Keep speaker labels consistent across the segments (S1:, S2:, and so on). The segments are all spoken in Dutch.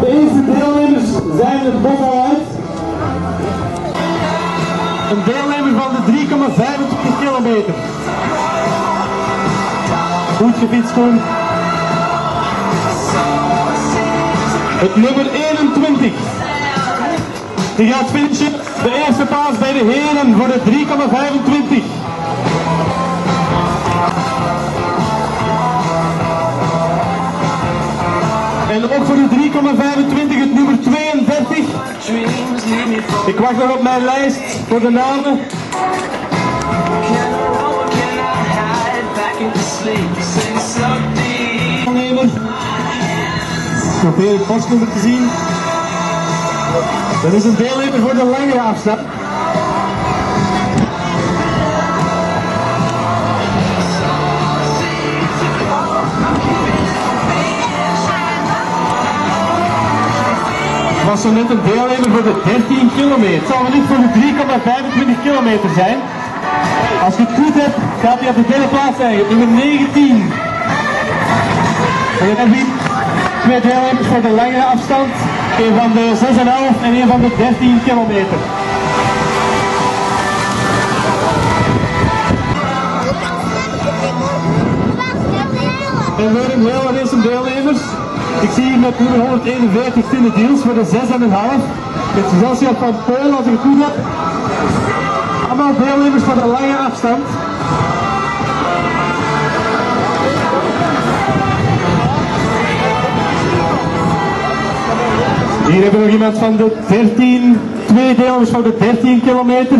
S1: trein het bos uit. Een deelnemer van de 3,25 kilometer. Goed gefietst, Koen. Het nummer 21. Die gaat finishen de eerste paas bij de heren voor de 3,25. En ook voor de 3,25 het nummer 32. Ik wacht nog op mijn lijst voor de namen. Deelnemer. Probeer het postnummer te zien. Dat is een deelnemer voor de langere afstand. Was zo net een deelnemer voor de 13 kilometer. Het zal wel niet voor de 3,25 kilometer zijn. Als je het goed hebt, gaat hij op de derde plaats zijn. Nummer 19. En dan heb je twee deelnemers voor de langere afstand. Een van de 6,5 en een van de 13 kilometer. En weer een hele race deelnemers. Ik zie hier met nummer 141 Tine Deals voor de 6,5. Het gezelschap van Polen, als ik het goed heb. Allemaal deelnemers van de lange afstand. Hier hebben we nog iemand van de 13, twee deelnemers van de 13 kilometer.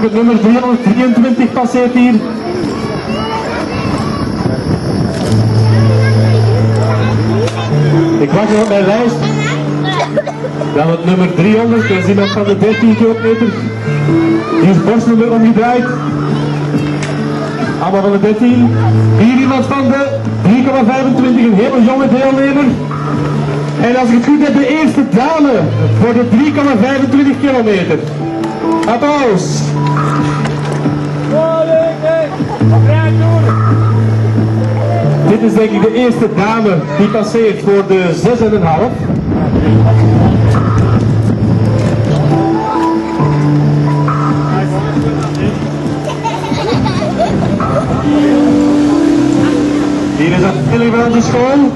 S1: Het nummer 323 passeert hier. Ik wacht nog op mijn lijst. Dan het nummer 300, dat is iemand van de 13 kilometer. Die is borstnummer omgedraaid. Allemaal van de 13. Hier iemand van de 3,25, een hele jonge deelnemer. En als ik het goed heb, de eerste dame voor de 3,25 kilometer. Applaus. Dit is denk ik de eerste dame die passeert voor de 6,5. Hier is het Billy van de school.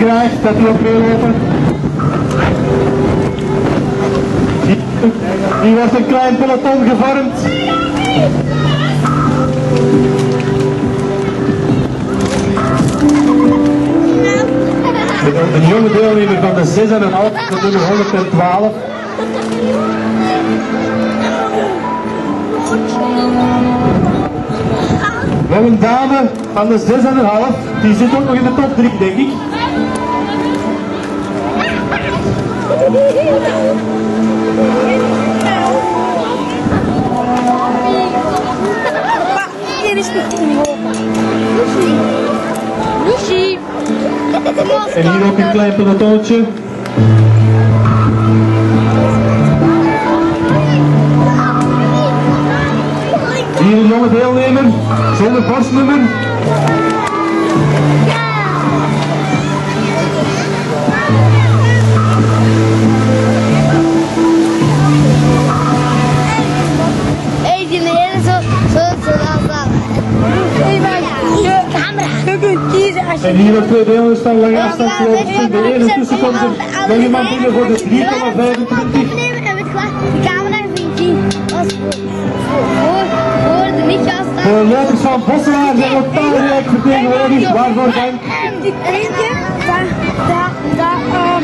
S1: Graag dat u op wil lopen. Hier wordt een klein peloton gevormd. Een jonge deelnemer van de 6,5 tot nummer 112. Nog een dame van de 6,5, die zit ook nog in de top 3 denk ik.
S2: Hier is niet Lucy.
S1: En hier ook een klein pelotoontje. Hier een jonge deelnemer, zonder borstnummer. En hier ook twee deelnemers lange afstand lopen. De ene tussen komt er nog iemand binnen voor de 3,25.
S2: Nemen en het glas, de camera als voor, de afstaan.
S1: De lopers van Bosselaar zijn ook talrijk vertegenwoordigd. Waarvoor dank.
S2: En die eentje, daar, daar, daar,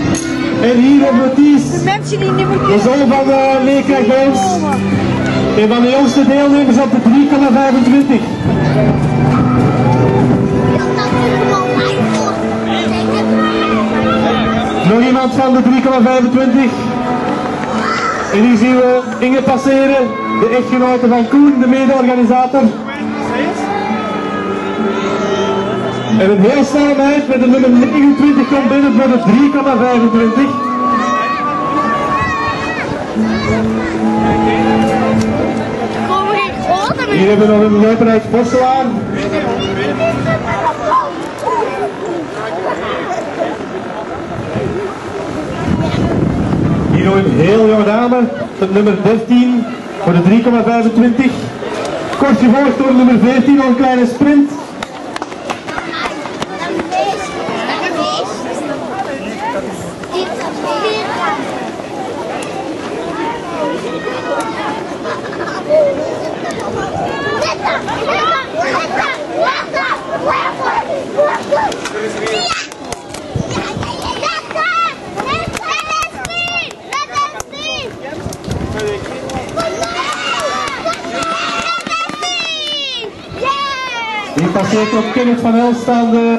S1: En hier op notice,
S2: de mensen die niet meer
S1: de zoon van de leerkracht bij ons. Een van de jongste deelnemers op de 3,25. Nog iemand van de 3,25. En hier zien we Inge passeren, de echtgenote van Koen, de mede-organisator. En een heel snelle meid met de nummer 29 komt binnen voor de 3,25.
S2: komen geen grote
S1: Hier hebben we nog een loper uit Bosselaar. Een heel jonge dame, het nummer 13 voor de 3,25. Kort gevolgd door nummer 14, nog een kleine sprint. Hier passeert op De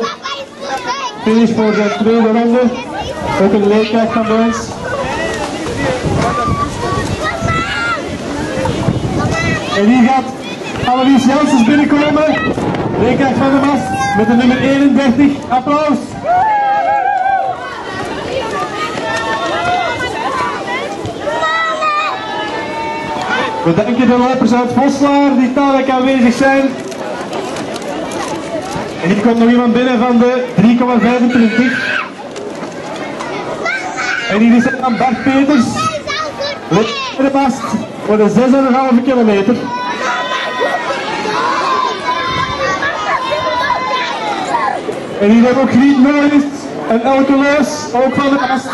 S1: finish voor zijn tweede ronde. Ook een leerkracht van ons. En hier gaat Annelies Janssens binnenkomen. Leerkracht van de Mast met de nummer 31. Applaus. We de lopers uit Voslaar die talelijk aanwezig zijn. En hier komt nog iemand binnen van de 3,25. En hier is dan Bart Peters. De mast voor de 6,5 kilometer. En hier hebben we ook Griet Norris en Elke Leus, ook van de mast.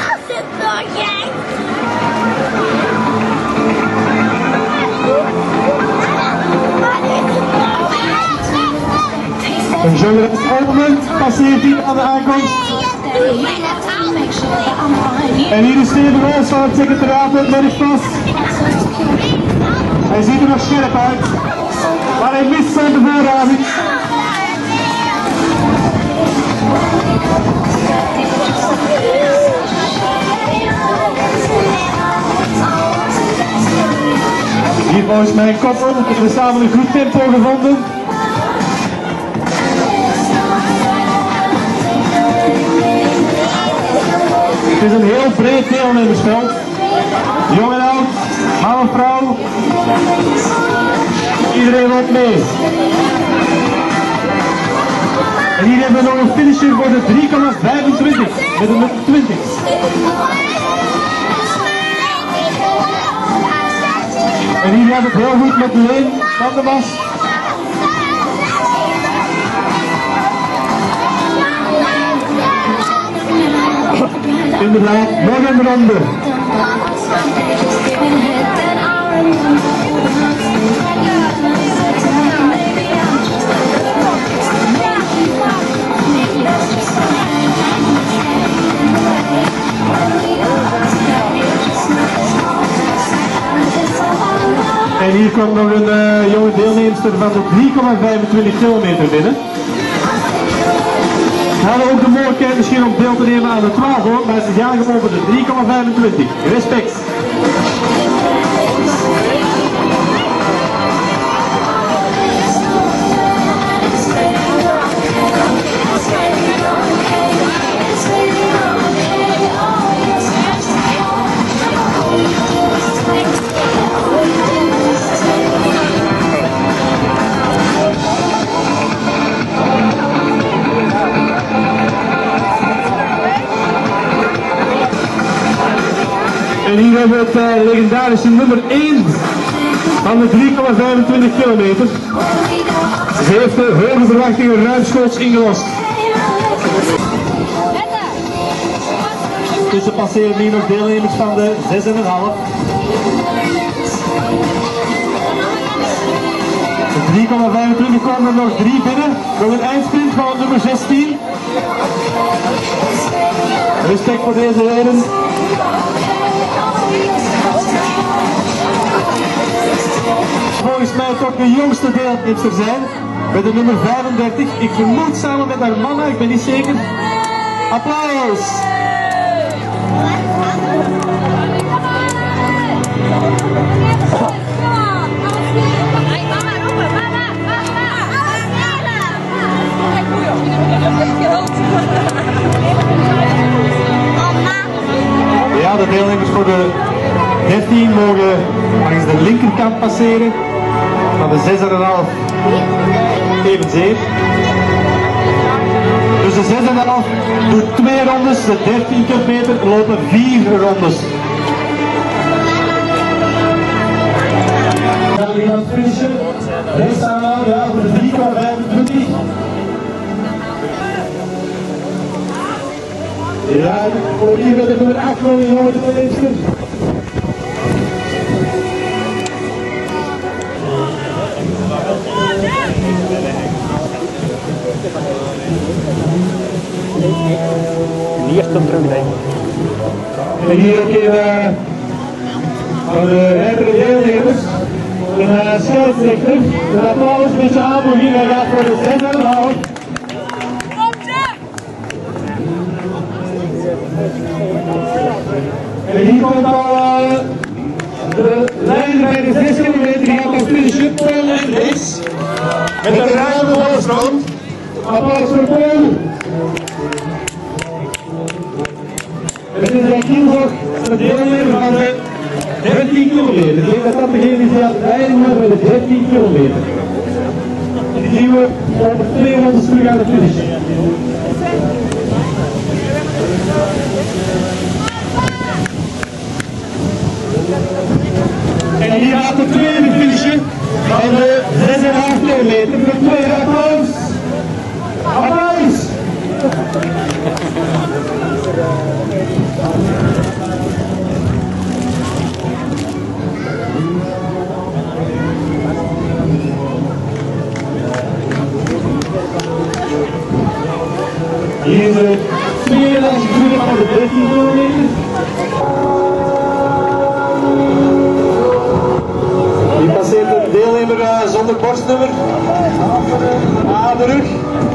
S1: Een Joris Olmen passeert hier aan de aankomst. En hier is Steven Roos van het secretariaat met Merkvast. Hij ziet er nog scherp uit, maar hij mist zijn bevoorrading. Hier volgens mij een koppel, we hebben samen een goed tempo gevonden. Het is een heel breed deelnemersveld. Jong en oud, man en vrouw. Iedereen loopt mee. En hier hebben we nog een finisher voor de 3,25 met een nummer 20. En hier gaat het heel goed met Leen de Mas. Inderdaad, nog een ronde. En hier komt nog een uh, jonge deelnemster van de 3,25 kilometer binnen. We hadden ook de mogelijkheid misschien om deel te nemen aan de 12 hoor, maar ze gewoon voor de 3,25. Respect. En hier hebben we het uh, legendarische nummer 1 van de 3,25 kilometer. Ze heeft de hoge verwachtingen ruimschoots ingelost. Tussen passeren hier nog deelnemers van de 6,5. De 3,25 komen er nog drie binnen. Nog een eindsprint van nummer 16. Respect voor deze heren. Volgens mij toch de jongste deelnemster zijn. Met de nummer 35. Ik vermoed samen met haar mama, ik ben niet zeker. Applaus! doet twee rondes, de 13 kilometer lopen vier rondes. Gaan we finishen. Ja, voor Ja, voor hier met de nummer 8 van de jongen
S3: Lichtcontrole.
S1: En hier ook in uh, van de verdere deelnemers. Uh, scheidsrechter. Een applaus je aanmoediging. Hij gaat voor de 6,5. En hier komt al de leider bij de 6 kilometer. Gaat. Paul en Rees. Met een ruime voorsprong. Applaus voor Paul. Over 200 terug aan de finish. En hier gaat de tweede finishje van de 6,5 kilometer. Voor het tweede applaus. Applaus! Hier is groep van de 13 kilometer. Hier passeert een deelnemer uh, zonder borstnummer. Aan de rug.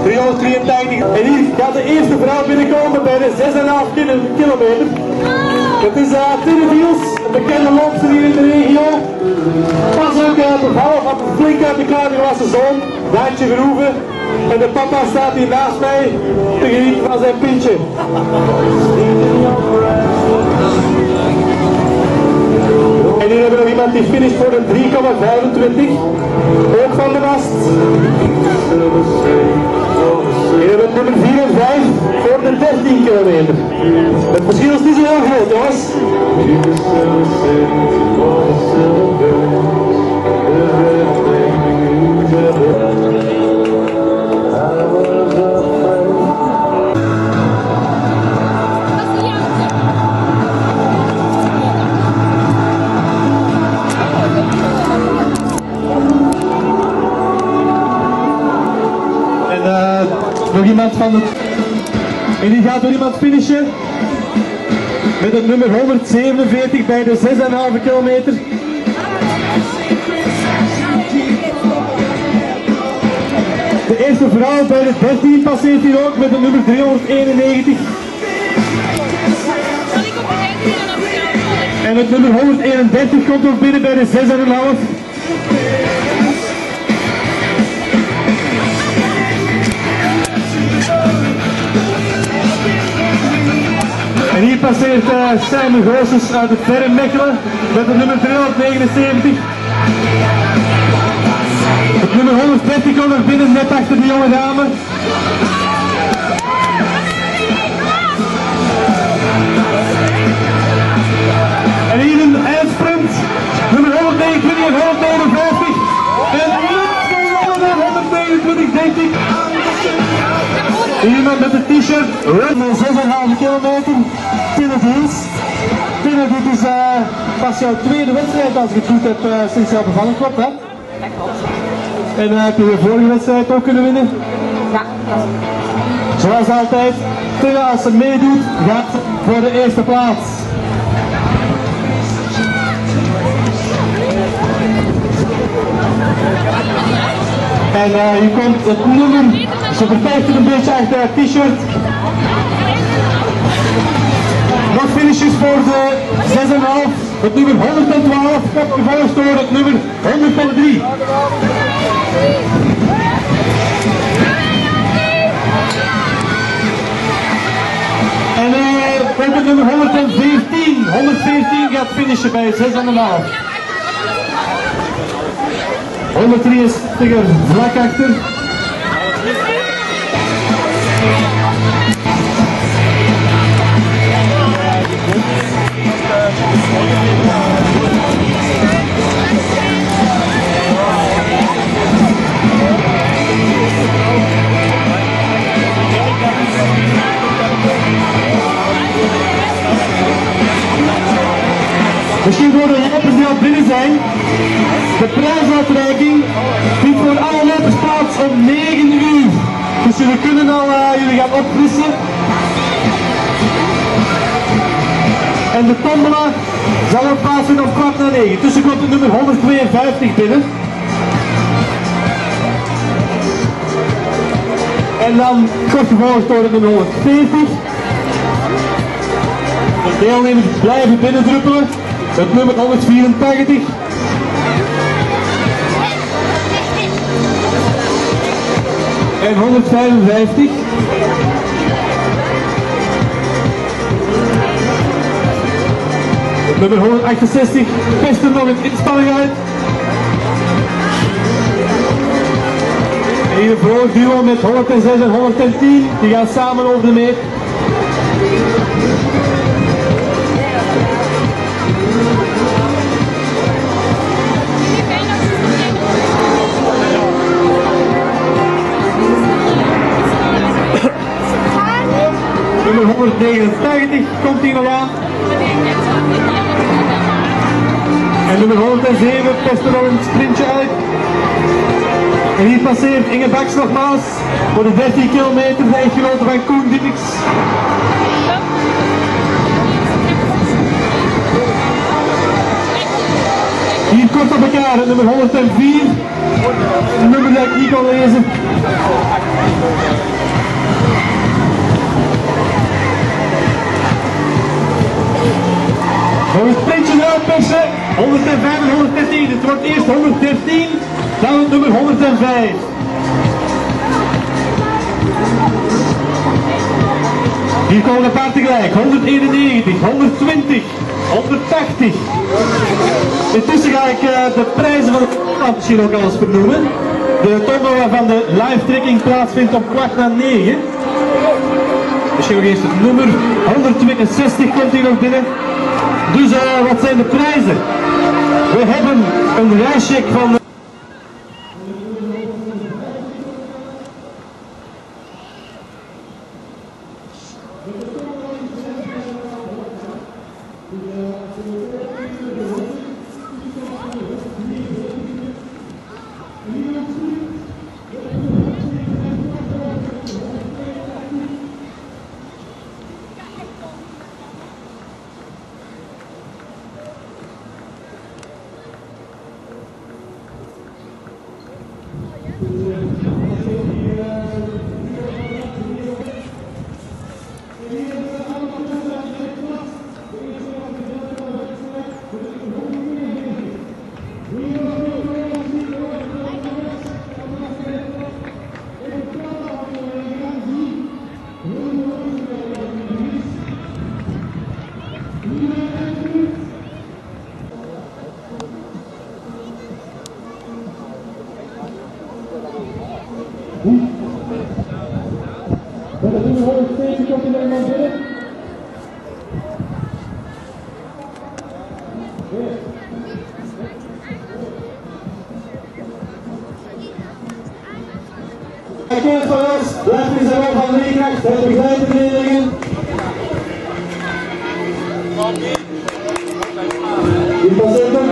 S1: 383. En hier gaat de eerste vrouw binnenkomen bij de 6,5 kilo- kilometer. Het is uh, Tine Wiels, een bekende loopster hier in de regio. Pas ook uh, bevallen van flink uit de klaargewassen zoon, Daantje Verhoeven. En de papa staat hier naast mij te genieten van zijn pintje. En hier hebben we nog iemand die finisht voor een 3,25. Ook van de mast. Hier hebben we nummer 4 en 5 voor de 13 kilometer. Het verschil is niet zo heel groot, jongens. En van. En die gaat door iemand finishen. Met het nummer 147 bij de 6,5 kilometer. De eerste vrouw bij de 13 passeert hier ook met het nummer 391. En het nummer 131 komt ook binnen bij de 6,5. En hier passeert uh, Simon Goossens uit het verre Mechelen met het nummer 379. Het nummer 130 komt nog binnen, net achter de jonge dame. En hier een eindsprint, nummer 129 en 159. En net gewonnen 129, denk ik. Iemand met een t-shirt, Red 6,5 kilometer. Dit is uh, pas jouw tweede wedstrijd als ik het goed heb uh, sinds jouw bevalling klopt, hè? En uh, heb je de vorige wedstrijd ook kunnen winnen?
S2: Ja.
S1: Zoals altijd, Tinne als ze meedoet, gaat voor de eerste plaats. En hier komt het nummer, ze verkijkt het een beetje achter t-shirt. Nog finishes voor de 6,5. Het nummer 112 wordt gevolgd door het nummer 103. En uh, ook het nummer 114. 114 gaat finishen bij 6,5. 103 er vlak achter. Misschien worden we even snel binnen zijn. De prijsuitreiking vindt voor alle leden plaats om 9 uur. Dus jullie kunnen al eh, jullie gaan opfrissen. De tombola zal ook plaatsen om kwart na 9. Tussen komt de nummer 152 binnen. En dan kort gevolgd door de nummer 140. De deelnemers blijven binnendruppelen. Het nummer 184. En 155. Nummer 168 pest er nog een inspanning uit. En hier een vrolijk met 106 en 110. Die gaan samen over de meet. Nummer 189 komt hier nog aan. En nummer 107 pest er nog een sprintje uit. En hier passeert Inge Baks nogmaals voor de 13 kilometer, de echtgenote van Koen Dietix. Hier kort op elkaar, nummer 104. Een nummer dat ik niet kan lezen. Eruit persen. 105 en 113. Het wordt eerst 113, dan het nummer 105. Hier komen een paar tegelijk. 191, 120, 180. Intussen ga ik de prijzen van de misschien ook al eens vernoemen. De tombola waarvan de live trekking plaatsvindt om kwart na 9. Misschien nog eens het nummer 162 komt hier nog binnen. Dus uh, wat zijn de prijzen? We hebben een reischeck van...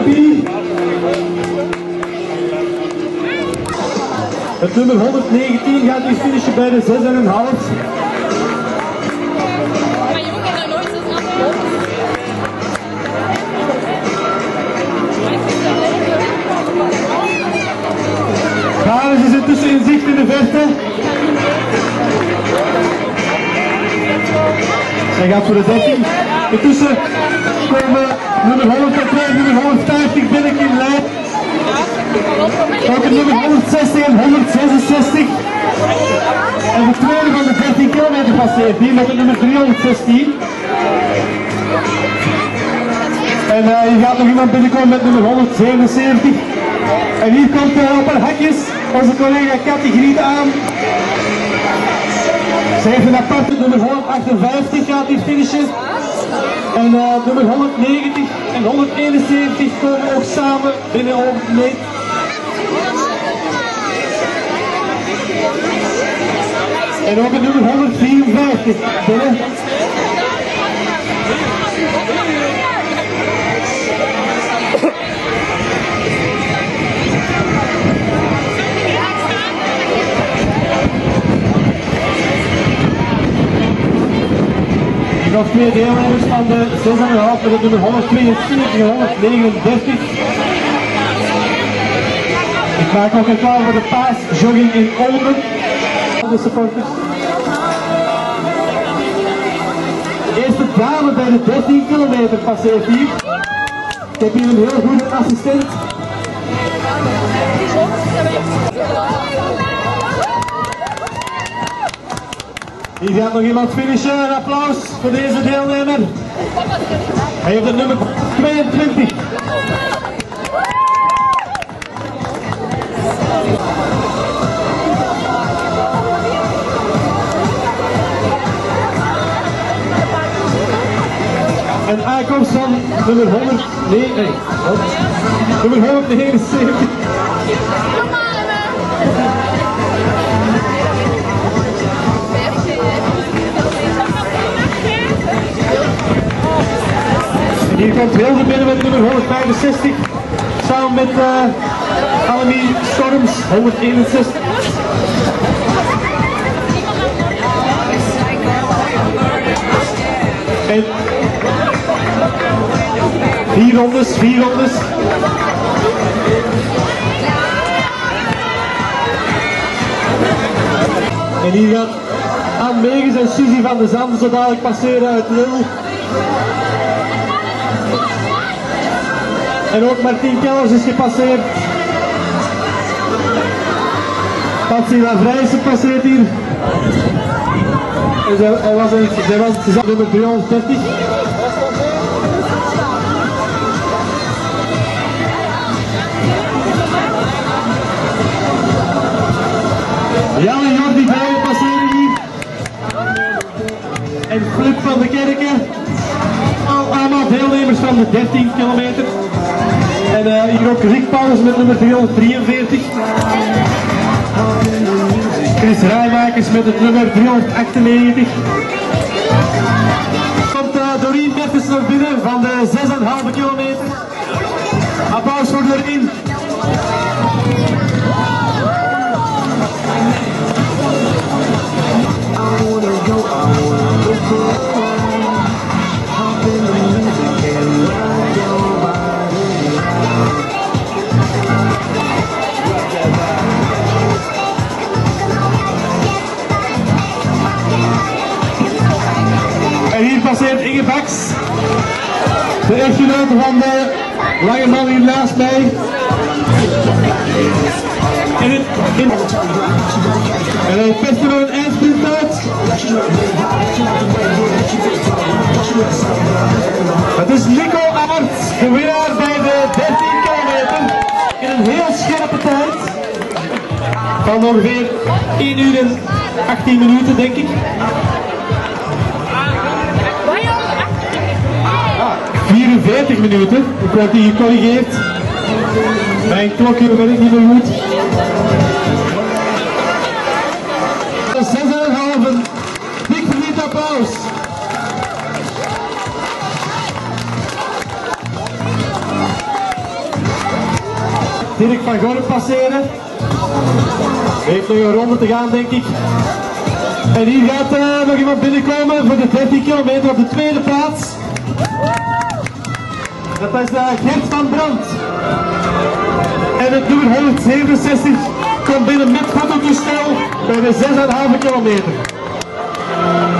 S1: Pie. Het nummer 119 gaat nu finishen bij de 6,5. Hij gaat voor de 13. Intussen komen nummer 102 nummer 150 binnen in lijn. Ook nummer 160 en 166. En de tweede van de 13 kilometer passeert hier met het nummer 316. En uh, hier gaat nog iemand binnenkomen met nummer 177. En hier komt uh, op haar hakjes onze collega Cathy Griet aan. Ze heeft een aparte nummer 158 gaat hier finishen. En uh, nummer 190 en 171 komen ook samen binnen over meet. En ook het nummer 154 binnen. Nog twee deelnemers van de 6,5 met het nummer 172 en 139. Ik maak ook een klaar voor de paasjogging in Olden. De supporters. De eerste dame bij de 13 kilometer passeert hier. Ik heb hier een heel goede assistent. Hier gaat nog iemand finishen. Een applaus voor deze deelnemer. Hij heeft het nummer 22. En aankomst van nummer 100. Nee, nee. Nummer 179. Hier komt Wilde binnen met nummer 165. Samen met uh, Storms 161. En vier rondes, vier rondes. En hier gaat Anne Megens en Suzy van de Zanden zo dadelijk passeren uit Lul. En ook Martien Kellers is gepasseerd. Patsy Lavrijsen passeert hier. En zij, hij was, een, zij was nummer 330. Jan en Jordi Bijen passeren hier. En Flip van de Kerken. Al- Allemaal deelnemers van de 13 kilometer. En eh, hier ook Rick Paulus met nummer 343. Chris Rijmakers met het nummer 398. Komt uh, Doreen Bertens nog binnen van de 6,5 kilometer. Applaus voor Doreen. En Inge. De echtgenote van de lange man hier naast mij. En, het, in, en er nog een. Het is Nico Aerts, de winnaar bij de 13 kilometer. In een heel scherpe tijd. Van ongeveer 1 uur en 18 minuten, denk ik. 44 minuten. Ik werd die gecorrigeerd. Mijn klokje werkt niet meer goed. 6,5. Dik verdiend applaus. Dirk van Gorp passeren. Heeft nog een ronde te gaan, denk ik. En hier gaat eh, nog iemand binnenkomen voor de 13 kilometer op de tweede plaats. Dat is uh, Gert van Brandt. En het nummer 167 komt binnen met fototoestel bij de 6,5 kilometer.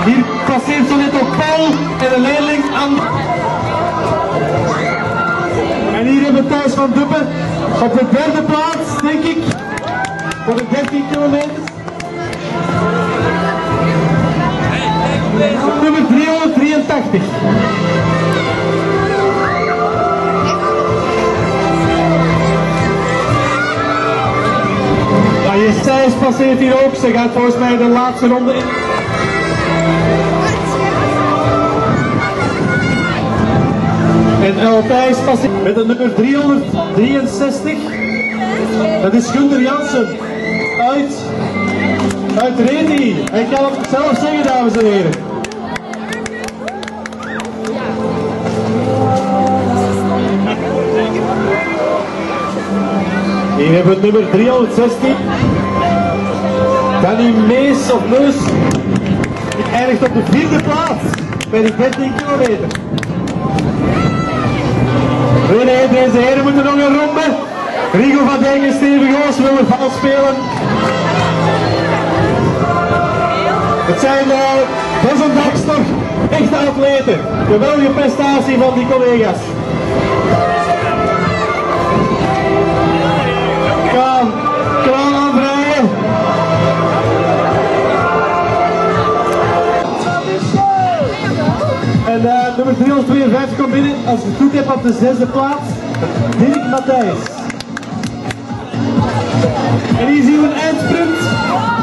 S1: Hier passeert zo net ook Paul en een leerling aan. En hier hebben we Thijs van Duppen op de derde plaats, denk ik. Voor de 13 kilometer. Nummer 383. Stijs passeert hier ook. Ze gaat volgens mij de laatste ronde in. En El passeert met het nummer 363. Dat is Gunther Jansen. Uit, uit Reti. Ik kan het zelf zeggen, dames en heren. Hier hebben we het nummer 316. Danny Mees of. Die eindigt op de vierde plaats. bij de 13 kilometer. Tweede deze heren moeten nog een ronde. Rigo van Dijk en Steven Goos willen vals spelen. Het zijn uh, desondanks toch echte atleten. Geweldige prestatie van die collega's. 352 komt binnen, als ik het goed heb, op de zesde plaats. Dirk Matthijs. En hier zien we een eindsprint.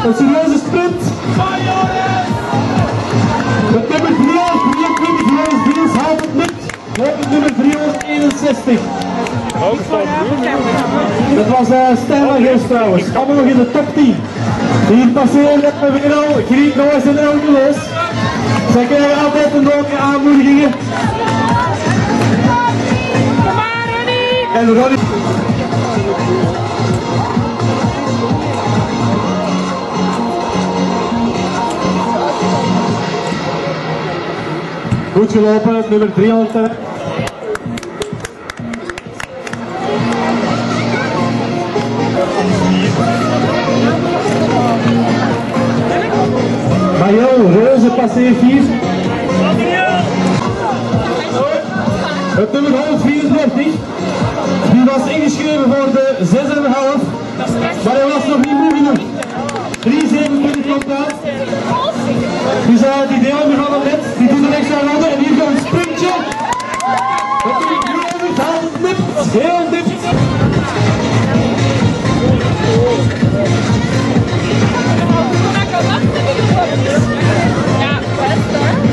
S1: Een serieuze sprint. Met nummer 323, Joris Biels haalt het niet. Met nummer 361. Dat was uh, Geest trouwens. Allemaal nog in de top 10. Hier passeren we weer al Griet Noors en Elgeloos. Zij krijgen altijd een leuke aanmoedigingen. En Ronnie. Goed gelopen, nummer 300. Reuze passeert hier. Het nummer 134, die was ingeschreven voor de 6,5, maar hij was nog niet moe genoeg. 3,27 komt uit. Dus uh, die deelnemer van het net, die doet een extra ronde en hier komt een sprintje. Doet hij heel haalt het nipt,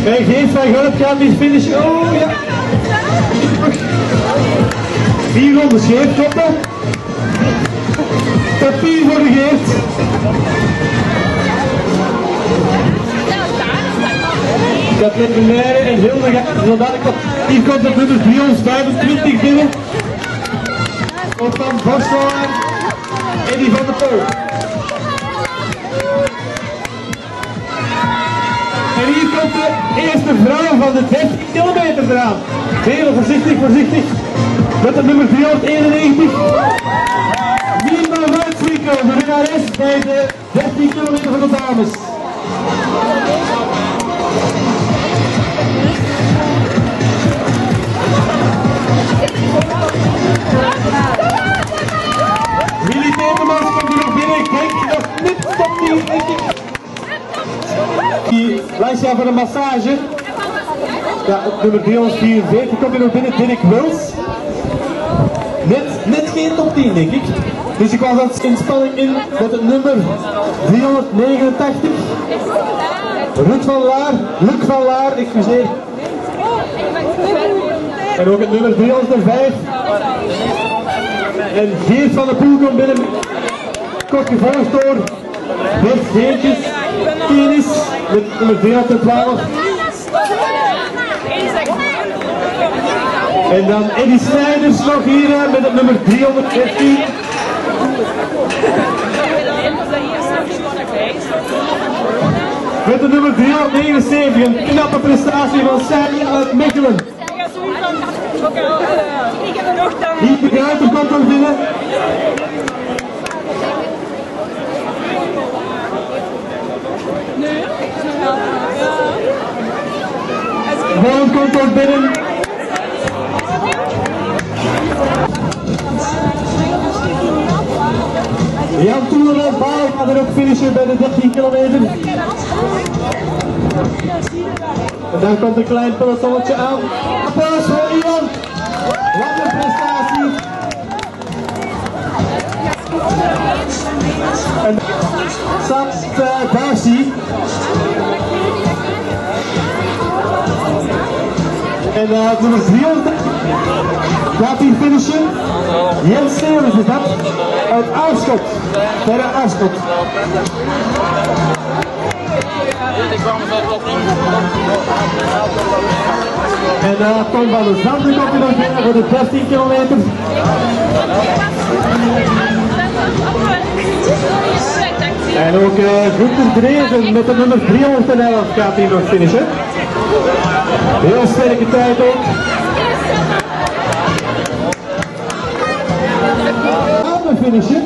S1: Bij Geef van Gulp gaat die finishen. Oh ja. Vier rondes scheef koppen. Papier voor de Geert. Kathleen Beleire en Hilde gaat Hier komt het nummer 325 binnen. Komt van Borselaar. Eddie van der Poel. En hier komt de eerste vrouw van de 13 kilometer eraan. Heel voorzichtig, voorzichtig. Met het nummer 391. Nima Wuitswinkel, de winnares bij de 13 kilometer van de dames. Willy Petermans komt hier nog binnen. Denk nog niet top 10, denk ik. Die lijst voor de massage. Ja, nummer 344 komt hier nog binnen. Dirk Wils. Net, net geen top 10, denk ik. Dus ik was het inspanning in met het nummer 389. Ruud van Laar, Luc van Laar, excuseer. En ook het nummer 305. En Geert van der Poel komt binnen. Kort gevolgd door Bert Geertjes. Kenis met nummer 312. En dan Eddie Snijders nog hier eh, met het nummer 313. Met de nummer 379, een knappe prestatie van Sally uit Mechelen. Hier begrijpt er komt er binnen. Gewoon komt er binnen. Jan Toelen en Paal gaat er ook finishen bij de 13 kilometer. En dan komt een klein pelotonnetje aan. Applaus voor Ivan. Wat een prestatie. En staat uh, Darcy. En uh, nummer 300 gaat hier finishen. Jens Stevens is dat. Uit Aarschot. Verre Aarschot. En uh, Tom van der Zanden komt er nog binnen voor de 13 kilometer. En ook uh, Gunther Dreven met de nummer 311 gaat hier nog finishen. Heel sterke tijd ook. Aan de finisher.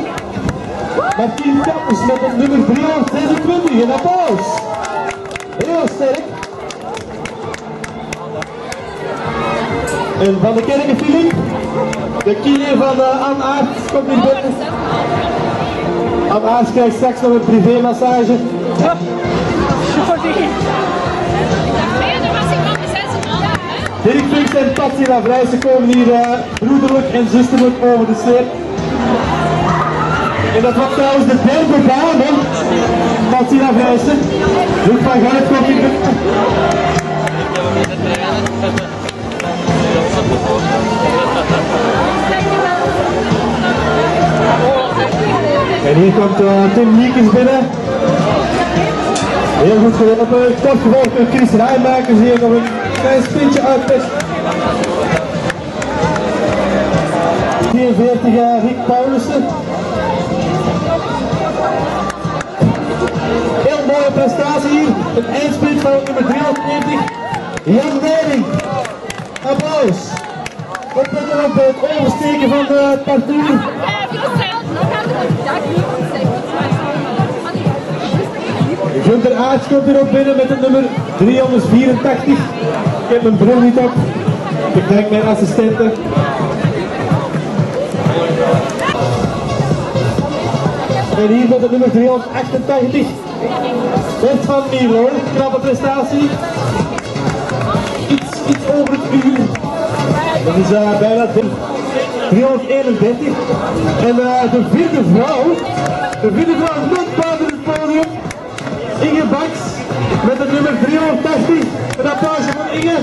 S1: Martien Kappers met het nummer 326. Een applaus. Heel sterk. En van de kerken Filip. De kiezer van uh, Anne Aert komt hier binnen. Anne Aert krijgt straks nog een privé-massage.
S3: Ja.
S1: Dirk Vinks en Patsy Lavrijsen komen hier uh, broederlijk en zusterlijk over de steep. En dat was trouwens de derde baan, hè? Patsy Lavrijsen. Luc van Gijp komt hier. En hier komt uh, Tim Liekens binnen. Heel goed geholpen. Kort gevolgd door Chris Rijmakers hier nog een klein sprintje uitpest. 44 jaar Rick Paulussen. Heel mooie prestatie hier. Een eindsprint van nummer 390. Jan Nering. Applaus. Wat betekent op het oversteken van de
S3: ontzettend.
S1: Gunther Aarts komt hier ook binnen met het nummer 384. Ik heb mijn bril niet op. Ik denk mijn assistenten. En hier met het nummer 388. Bert van Mierlo, knappe prestatie. Iets, over het uur. Dat is eh, bijna 331. En eh, de vierde vrouw, de vierde vrouw net buiten het podium. Inge Baks met het nummer 380. Een applausje voor Inge.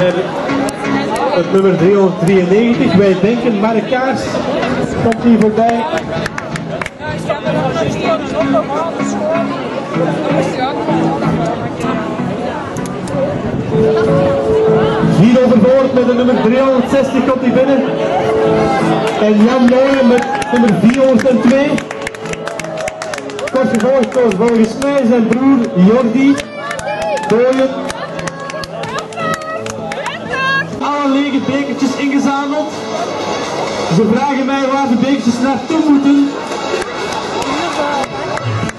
S1: En het nummer 393, wij denken Mark Kaars, komt hier voorbij. Hier overboord met de nummer 360 komt hij binnen. En Jan Nooyen met nummer 402. Kort gevolgd volgens mij zijn broer Jordi Dooyen. Alle lege bekertjes ingezameld. Ze vragen mij waar de bekertjes naartoe moeten.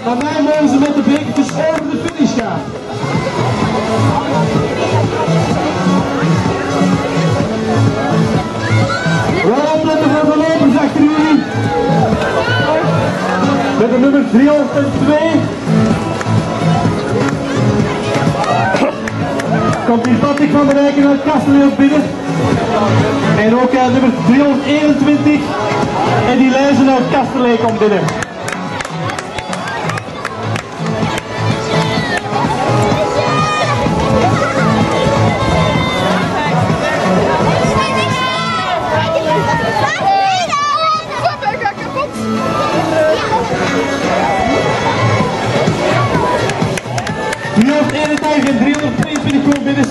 S1: Mij mogen ze met de bekertjes over de finish gaan. Wel opletten voor de lopers achter jullie. Met de nummer 302. Komt hier Patrick van der Rijken uit Kasteleeuw binnen. En ook uh, nummer 321. En die lijzen uit Kastelee komt binnen.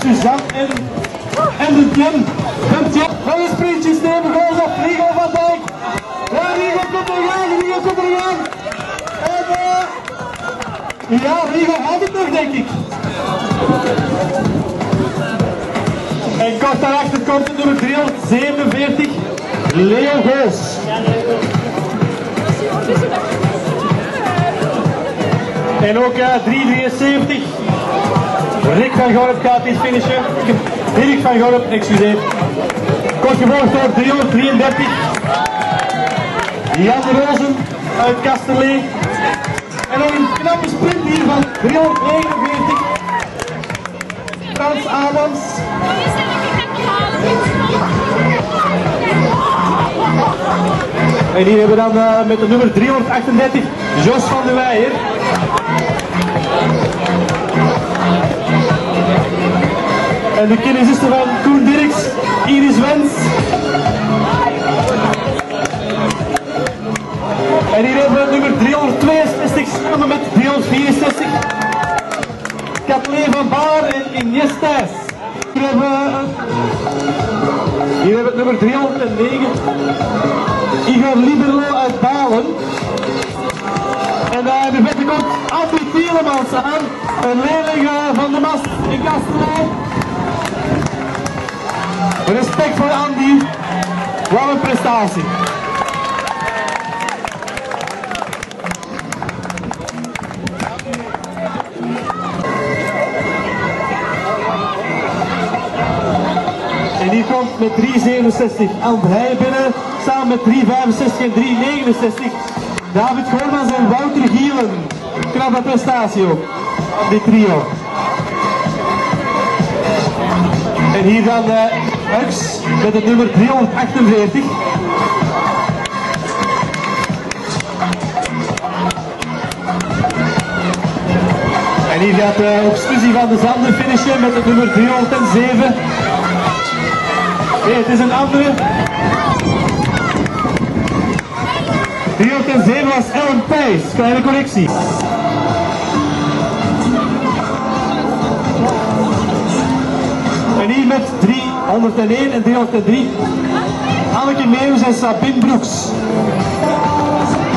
S1: Suzanne en, en de Jen. Komt je sprintjes nemen, goals op, Rigo van Dijk. Ja, Rigo komt er gaan, Rigo komt er gaan. En uh, ja, Rigo had het nog, denk ik. En kort daarachter komt de nummer 347, Leo Goos. En ook uh, 373. Rick van Gorp gaat dit finishen. Dirk van Gorp, excuseer. Kort gevolgd door 333. Jan Rozen uit Kasterlee. En nog een knappe sprint hier van 349. Frans Adams. En hier hebben we dan uh, met de nummer 338 Jos van de Weijer. En de kinesisten van Koen Dirks, Iris Wens. En hier hebben we nummer 362 samen met 364. Kathleen van Baar en Ines Thijs. Hier hebben we, hier hebben we het nummer 309. Igor Liberlo uit Balen. En uh, de vette Andy Tielemans aan, een leerling uh, van de mast in Kastelo. Respect voor Andy, wat een prestatie. En hier komt met 3,67 Andrij binnen, samen met 3,65 en 3,69 David Goormans en Wouter Gielen. Knappe prestatie ook, dit trio. En hier dan uh, Ux met het nummer 348. En hier gaat de obstructie van de Zander finishen met het nummer 307. Nee, het is een andere. 307 was Ellen Pijs, kleine correctie. 301 en 303 Anneke Meeuws en Sabine Broeks.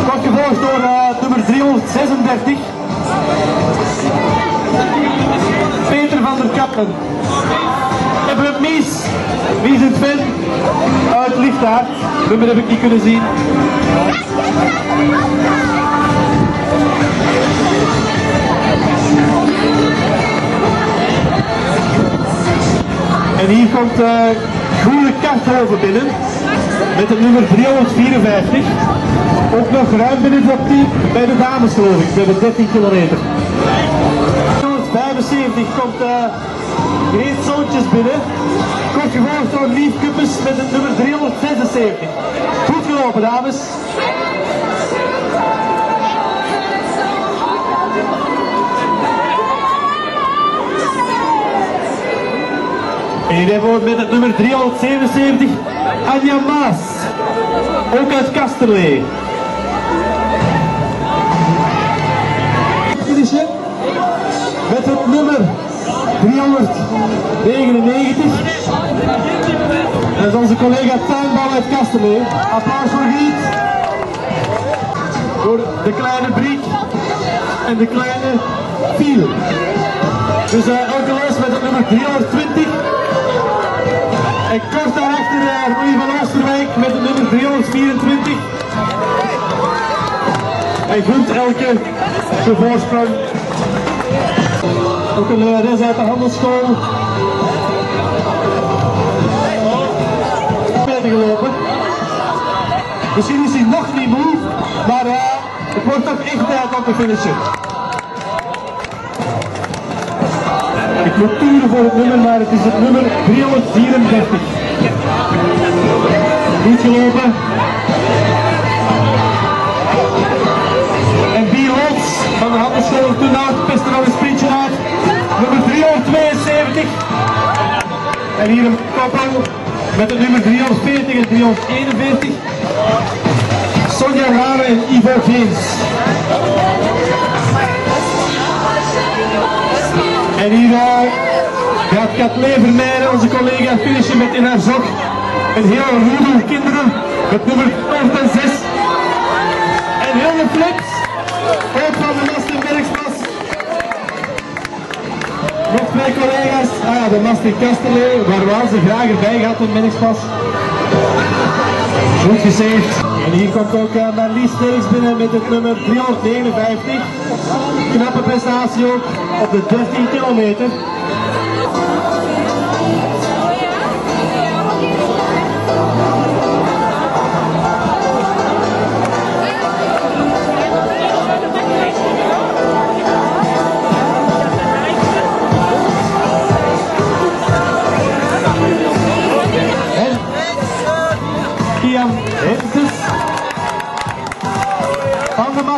S1: Kort gevolgd door uh, nummer 336 Peter van der Kappen. Hebben we Mies, Mies het fan uit Lichtaard. Nummer heb ik niet kunnen zien. En hier komt uh, Groene Karthoven binnen met het nummer 354. Ook nog ruim binnen top 10 bij de dames geloof ik, bij de 13 kilometer. 375 komt uh, Greet Zoontjes binnen. Kort gevolgd door Lief Kuppes met het nummer 376. Goed gelopen dames. En hebben met het nummer 377 Anja Maas. Ook uit Kasterlee. Met het nummer 399. Dat is onze collega Tuinbal uit Kasterlee. Applaus voor Giet. Voor de kleine Briek en de kleine Piel. Dus uh, elke les met het nummer 320. En kort daarachter uh, Roei van Oosterwijk met het nummer 324. Hij gunt elke de voorsprong. Ook een uh, res uit de handelsschool. Gelopen. Misschien is hij nog niet moe, maar uh, het wordt toch echt tijd om te finishen. Turen voor het nummer, maar het is het nummer 334. Goed gelopen. En die Lots van de handelsschool toen uit, pest er al een uit. Nummer 372. En hier een koppel met het nummer 340 en 341. Sonja Rare en Ivo Geens. En hier gaat Kathleen Vermeijden, onze collega, finishen met in haar zak een hele roedel kinderen met nummer 5 en 6. En Flips, ook van de Mast in Bergsplas. Nog twee collega's, ah ja, de Mast in Kasterlee, waar we ze graag erbij gehad in Bergsplas. Goed gezegd. Hier komt ook uh, Marlies Sterks binnen met het nummer 359. Knappe prestatie ook op de 13 kilometer.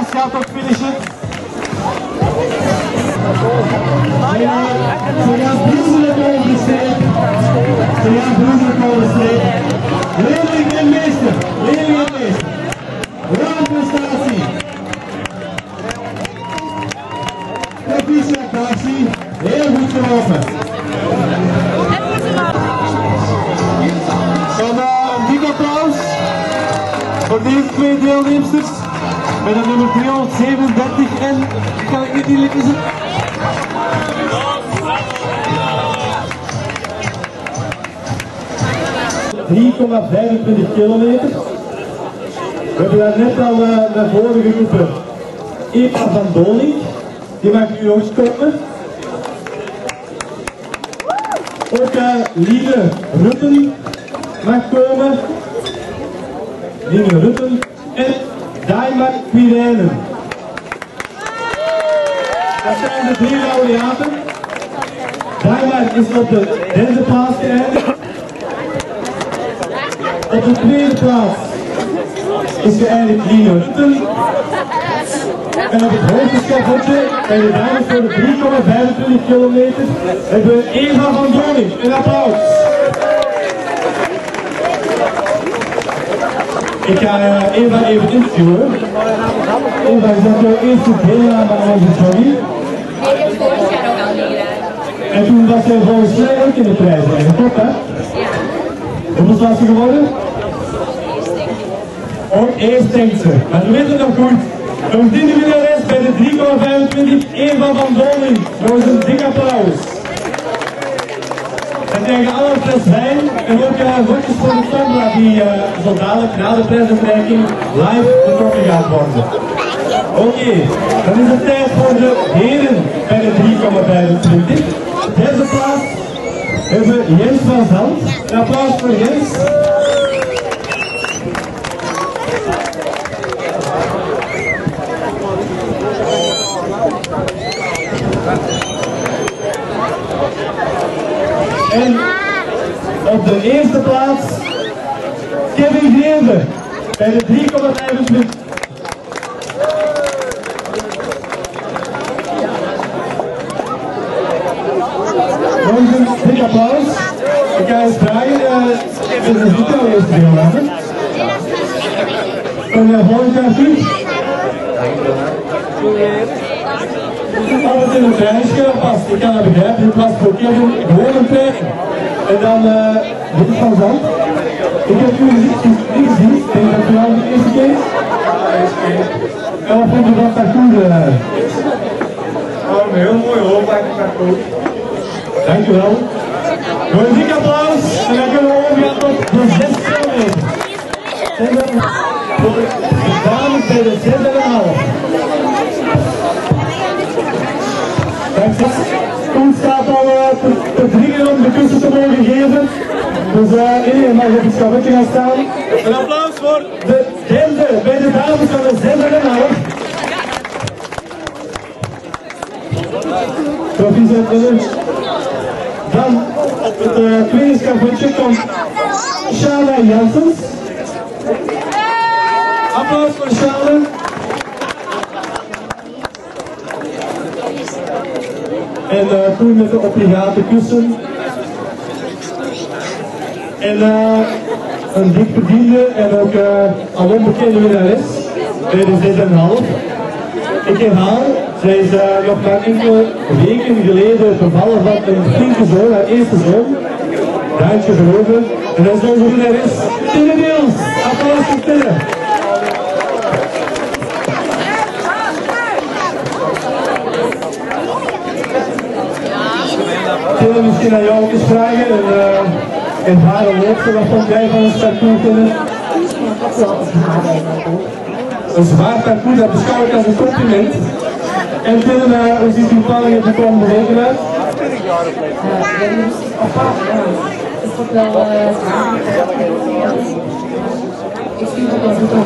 S1: Mast gaat ook finishen. Ze gaan broederlijk over de streep. Ze gaan broederlijk over de streep. Leerling en meester. Leerling en meester. Ruim prestatie. Proficiat actie. Heel goed gelopen. Dan uh, een dik applaus voor deze twee deelnemsters. Met het nummer 337 en kan ik niet is het? ...3,25 kilometer. We hebben daar net al uh, naar voren geroepen. Eva van Doning, die mag nu ook komen. Ook uh, Lieve Rutten mag komen. Lieve Rutten en Daimar Quirijnen. Dat zijn de drie laureaten. Daimar is op de derde plaats geëindigd. Op de tweede plaats is geëindigd Lino Rutten. En op het hoogste schavotje, bij de dames voor de 3,25 kilometer, hebben we Eva van Doning. Een applaus. Ik ga uh, Eva even interviewen. Eva, is dat jouw eerste deelname aan onze jury?
S3: Ik heb vorig jaar ook al meegedaan.
S1: En toen was jij volgens mij ook in de prijs eigenlijk, klopt hè?
S3: Ja.
S1: Hoeveel was ze geworden? Ook eerst denkt ze. Maar we weten het nog goed. Een winnares bij de 3,25 Eva van Doling. Eens een dik applaus. En krijgen alle fles wijn en ook uh, rotjes voor de tombola die uh, zo dadelijk na de prijsuitreiking live betrokken gaat worden. Oké, dan is het tijd voor de heren bij de 3,25. Derde plaats we Jens van Zand. Een applaus voor Jens. En op de eerste plaats Kevin Greende bij de 3,25. Nog eens een dik applaus. Ik ga eens draaien. Uh, dit is een video eerste deelname. En uh, volgend jaar terug. Alles in een trainingsschuil past. Ik kan dat begrijpen. Dit was voor Kevin gewoon een. En dan uh, dit van Zand. Ik heb u niet gezien. Ik denk dat u al de eerste keer. En wat vond je van het? Uh?
S4: Oh, een heel mooi hoofdlijke parcours.
S1: Dankjewel. Nog een dik applaus. Overgaan tot de zesde kilometer. En dan voor de dames bij de zesde en een half. Toen staat al te, dringen om de kussen te mogen geven. Dus uh, je mag op het schavetje gaan staan. Een applaus voor de derde bij de dames van de zesde en een half. Proficiat winners. Dan op het tweede schavotje komt Shala Janssens. Applaus voor Shala. En uh, toen met de obligate kussen. En uh, een dik verdiende en ook uh, al onbekende winnares bij de 6,5. Ik herhaal, zij is uh, nog maar enkele weken geleden bevallen van een flinke zoon, haar eerste zoon. Duintje geloven. En dat is onze winnares, Tine Niels. Applaus voor Tine. Tine, misschien aan jou eens vragen. En, uh, en haar loopste, wat vond jij van het parcours, Tine? Een zwaar parcours, dat beschouw ik als een compliment. En Tine, uh, hoe ziet uw planning op de komende weken uit?
S5: is toch wel Ik vind dat wel goed om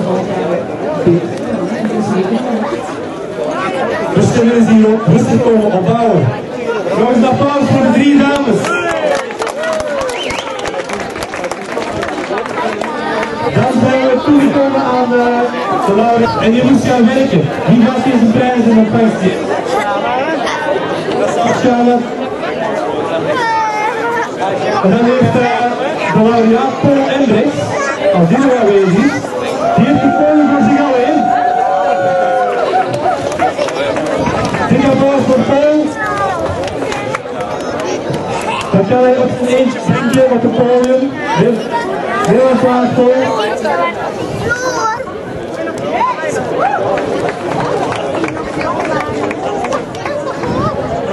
S1: Dus is hier ook rustig komen opbouwen. Nog een applaus voor de drie dames. Dan zijn we toegekomen aan de, de laureat. En je moet gaan werken. Wie gaat deze prijs nemen? Charlotte. En dan heeft de laureaat Paul Endricks, als die er aanwezig is, die heeft gekozen voor zich alleen. Dik applaus voor Paul. Dan kan hij op zijn eentje drinken op het podium. Heel, erg graag Paul.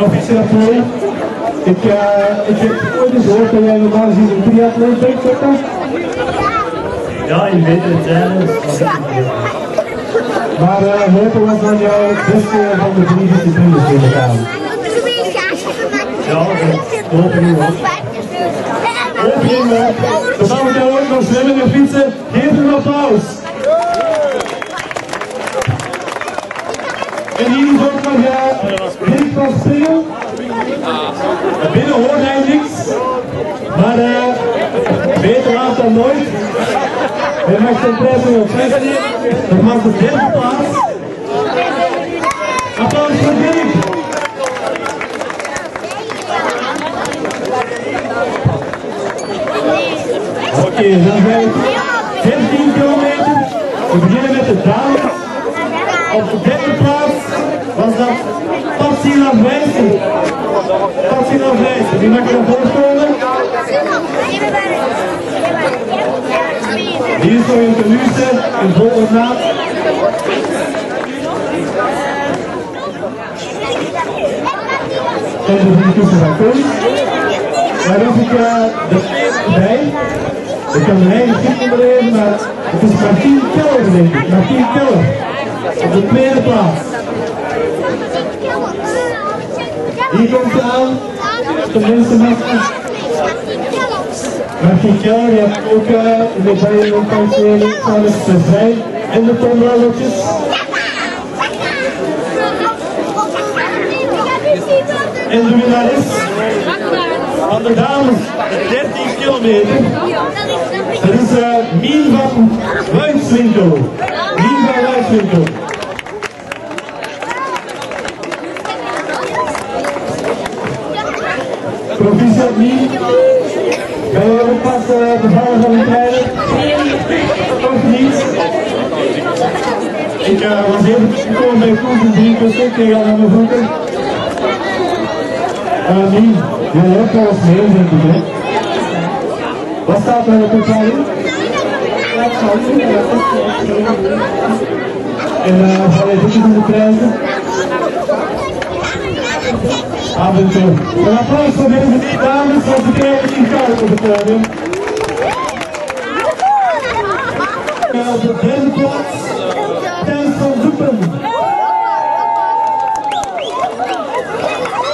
S1: Officieel twee. Ik, uh, ik heb ooit eens gehoord dat jij normaal gezien een triatleet bent, toch?
S4: Ja, in betere trainen.
S1: Maar uh, lopen was dan jouw beste van de drie disciplines in de kamer.
S4: Ja, lopen nu hoor.
S1: Opening, dan gaan we daar ook nog zwemmen en fietsen. Geef een applaus. En hier nog Rick van Springen. Binnen hoort hij niks. Maar uh, beter laat dan nooit. Hij mag zijn prijs nu op weg. Dat mag de derde plaats. Applaus voor Dirk. Oké, okay, dan zijn 13 kilometer. We beginnen met de dames. Op de derde plaats Tatsila Wijster. Tatsila Wijster, die mag je naar voren komen. Die is nog in tenue, in vol ornaat. En de drie kussen van kunst. Daar ik uh, de bij. Ik kan de eigen niet onderleven, maar het is Martien Keller, denk ik. Martien Keller. Op de tweede plaats. Hier komt ze aan. Tenminste, Martien. Martien Keller, je hebt ook uh, de medaille ontvangst van het zijn en de tombolletjes. En de winnares van de dames, 13 kilometer. Dat is uh, Mien van Luidswinkel. Mien van Luidswinkel. Proficiat Mien. Ben je ook pas uh, bevallen van de niet? Ik uh, was even gekomen bij Koen van drie al aan mijn voeten. Uh, Mien, jij hebt wel mee, denk? Wat staat er op de planning? En uh, ga je dit in de prijzen? Toe. Een applaus voor deze drie dames, ze krijgen geen goud op het podium. Op de derde plaats, Thijs van Duppen.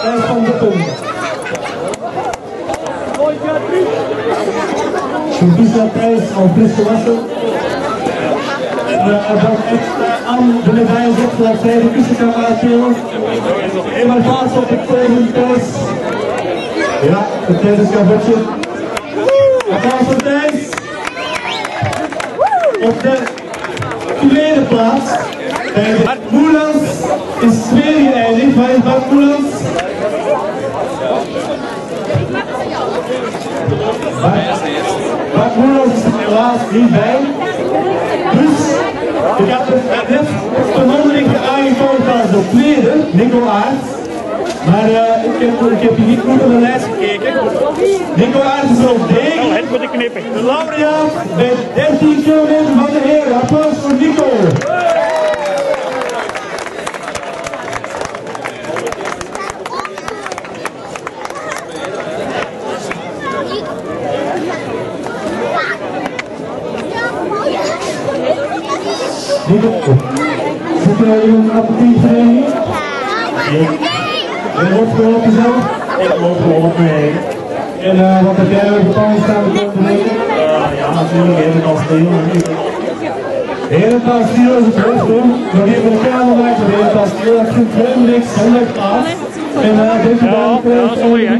S1: Thijs van Duppen. Sofisa Thijs al fris gewassen. En uh, dan extra aan de medailles op zodat zij de kussen kan uitdelen. Eenmaal plaats op het podium Thijs. Ja, het Thijs is kabotje. Applaus voor Thijs. Op de tweede plaats bij Bart Moelans is tweede geëindigd. Waar is Bart Moelans? Bart Moelans is er helaas niet bij. Dus ik heb er net een mondeling de tweede, Nico Aert. Maar uh, ik, heb, ik heb hier niet goed op de lijst gekeken. Nico Aert is er op degen.
S4: Het moet ik knippen.
S1: De laureaat bij 13 kilometer van de heren. Applaus voor Nico. Nico, zit er een appetietvereniging? En wordt geholpen zelf?
S4: Ik loop gewoon mee.
S1: En uh, wat heb jij er staan de komende weken?
S4: Uh, ja, natuurlijk even als deel.
S1: Herentaal Stiel is het hoofddoel. Nog even de kamer maken van Herentaal Stiel. Dat vindt helemaal niks, 100 plaats. En uh, deze
S4: Ja,
S1: baan
S4: ja, sorry, hè.